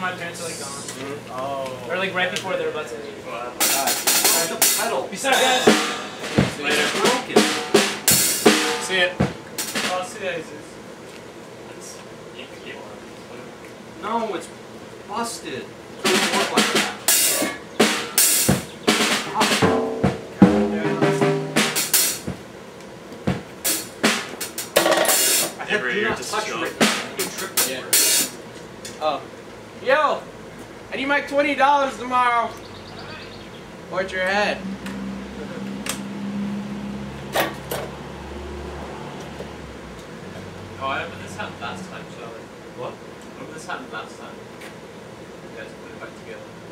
My parents are like gone. Mm-hmm. Oh. Or like right before they're about to leave. Where's the pedal? Peace out, guys. Later. Broken. See it. Oh, see you guys. No, it's busted. It doesn't work like that. I had you're not just touch junk. Rick. You Yeah. Oh. Yo! I need my $20 tomorrow. Watch your head. Oh, I remember this happened last time, Charlie. What? Remember this happened last time? You guys put it back together.